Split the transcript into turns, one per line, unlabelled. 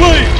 Please!